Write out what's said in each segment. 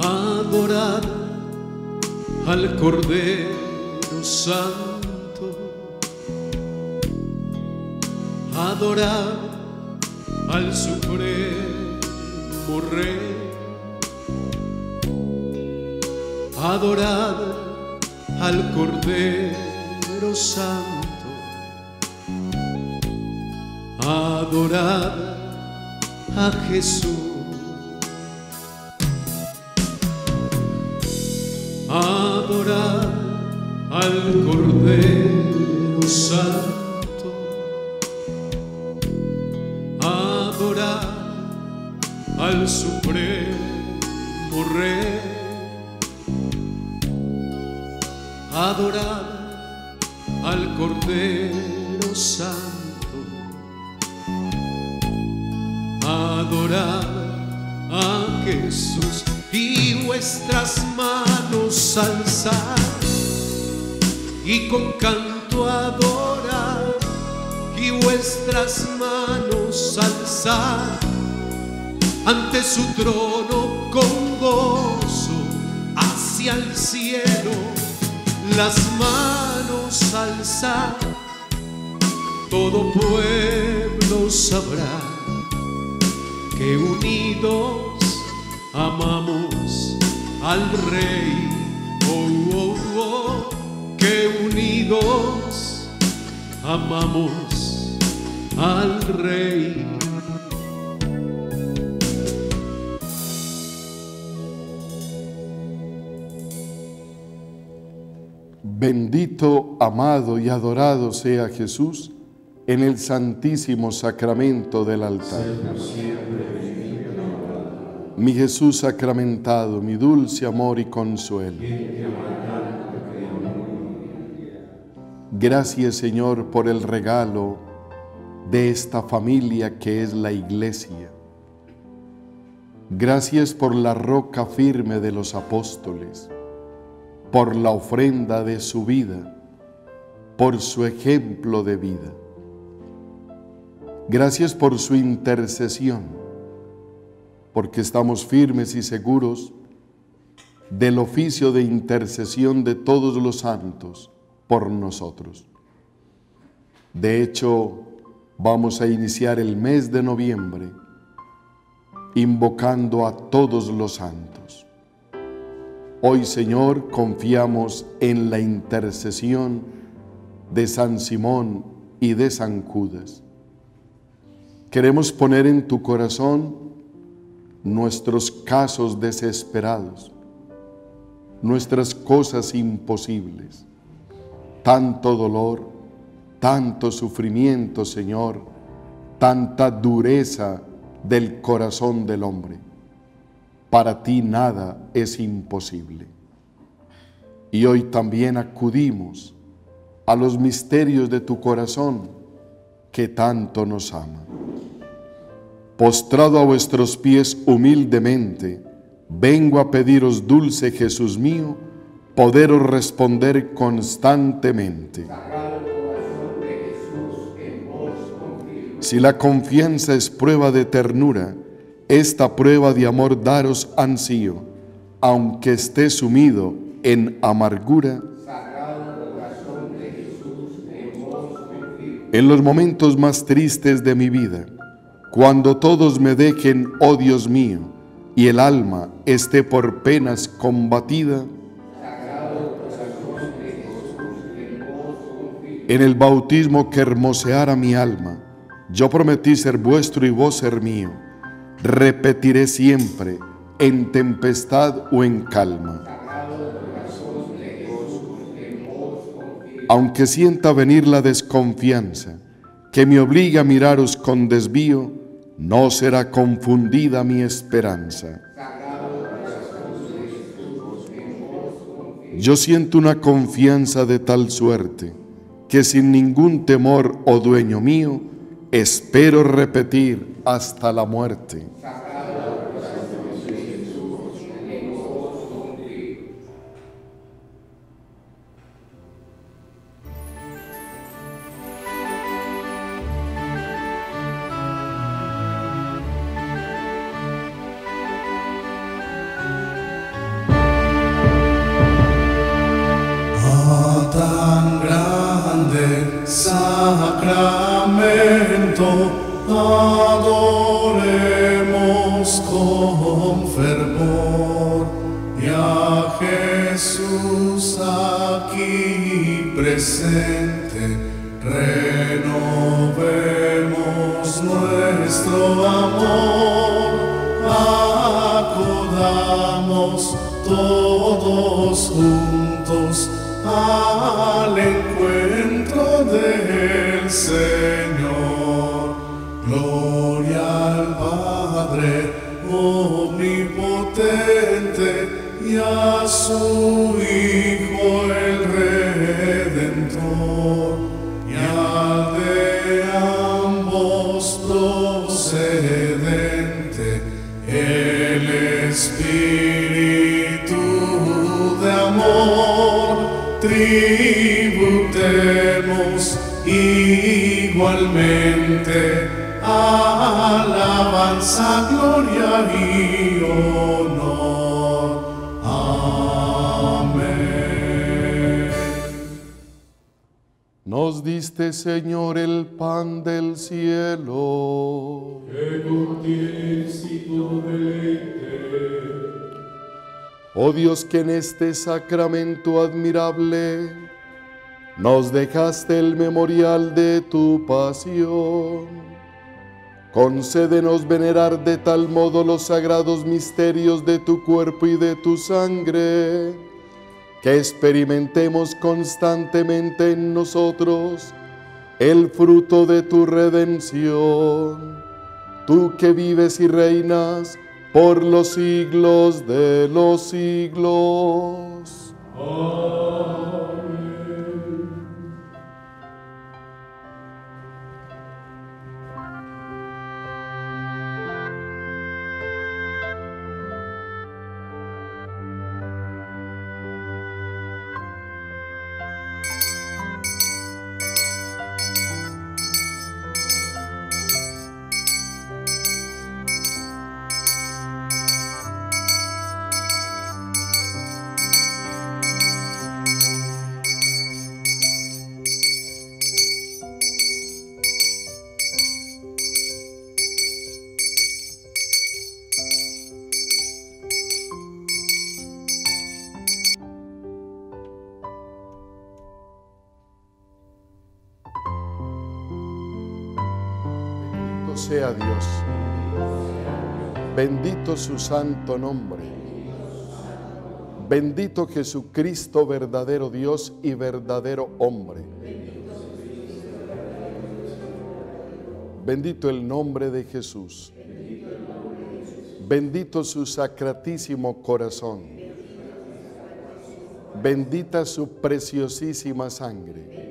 Adorad al Cordero Santo, adorad al Supremo Rey, adorad al Cordero Santo, adorad a Jesús. Adorad al Cordero Santo, adorad al Supremo Rey, adorad al Cordero Santo, a Jesús y vuestras manos alzad y con canto adorar y vuestras manos alzad ante su trono con gozo hacia el cielo las manos alzad todo pueblo sabrá que unidos amamos al Rey, oh, oh, oh, que unidos amamos al Rey. Bendito, amado y adorado sea Jesús en el santísimo sacramento del altar. Mi Jesús sacramentado, mi dulce amor y consuelo. Gracias Señor por el regalo de esta familia que es la iglesia. Gracias por la roca firme de los apóstoles, por la ofrenda de su vida, por su ejemplo de vida. Gracias por su intercesión, porque estamos firmes y seguros del oficio de intercesión de todos los santos por nosotros. De hecho, vamos a iniciar el mes de noviembre invocando a todos los santos. Hoy, Señor, confiamos en la intercesión de San Simón y de San Judas. Queremos poner en tu corazón nuestros casos desesperados, nuestras cosas imposibles, tanto dolor, tanto sufrimiento, Señor, tanta dureza del corazón del hombre. Para ti nada es imposible. Y hoy también acudimos a los misterios de tu corazón que tanto nos ama. Postrado a vuestros pies humildemente, vengo a pediros, dulce Jesús mío, poderos responder constantemente. Si la confianza es prueba de ternura, esta prueba de amor daros ansío, aunque esté sumido en amargura. En los momentos más tristes de mi vida, cuando todos me dejen, oh Dios mío, y el alma esté por penas combatida, en el bautismo que hermoseara mi alma, yo prometí ser vuestro y vos ser mío. Repetiré siempre, en tempestad o en calma. Aunque sienta venir la desconfianza, que me obliga a miraros con desvío, no será confundida mi esperanza. Yo siento una confianza de tal suerte que sin ningún temor, oh dueño mío, espero repetir hasta la muerte. Adoremos con fervor y a Jesús aquí presente renovemos nuestro amor acudamos todos juntos al encuentro del Señor. Gloria al Padre omnipotente y a su Hijo el Redentor y al de ambos procedente el Espíritu de amor tributemos igualmente alabanza, gloria y honor. Amén. Nos diste, Señor, el pan del cielo. Oh Dios, que en este sacramento admirable nos dejaste el memorial de tu pasión. Concédenos venerar de tal modo los sagrados misterios de tu cuerpo y de tu sangre, que experimentemos constantemente en nosotros el fruto de tu redención. Tú que vives y reinas por los siglos de los siglos. Bendito sea Dios. Bendito su santo nombre. Bendito Jesucristo, verdadero Dios y verdadero hombre. Bendito el nombre de Jesús. Bendito su sacratísimo corazón. Bendita su preciosísima sangre.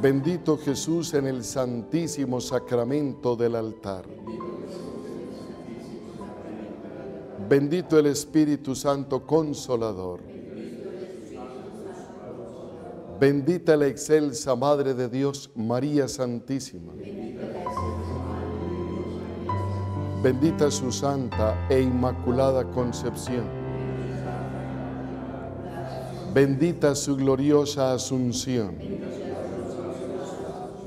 Bendito Jesús en el santísimo sacramento del altar. Bendito el Espíritu Santo Consolador. Bendita la excelsa Madre de Dios, María Santísima. Bendita su santa e inmaculada concepción. Bendita su gloriosa asunción.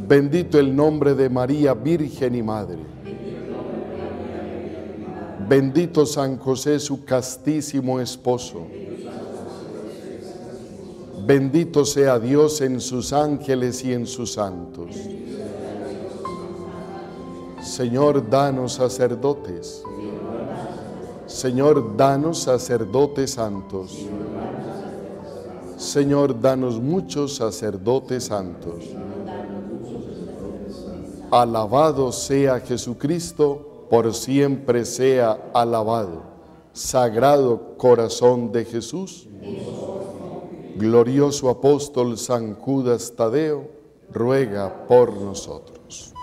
Bendito el nombre de María, Virgen y Madre. Bendito San José, su castísimo esposo. Bendito sea Dios en sus ángeles y en sus santos. Señor, danos sacerdotes. Señor, danos sacerdotes santos. Señor, danos muchos sacerdotes santos. Alabado sea Jesucristo, por siempre sea alabado. Sagrado corazón de Jesús. Glorioso apóstol San Judas Tadeo, ruega por nosotros.